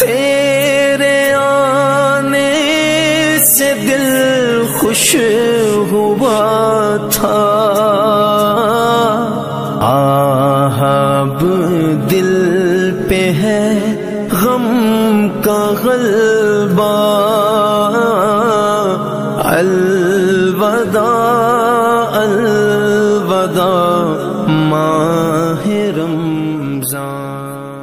तेरे आने से दिल खुश हुआ था। आहब दिल पे है गम का गलबा। अलवदा अलवदा माहिर रमज़ान।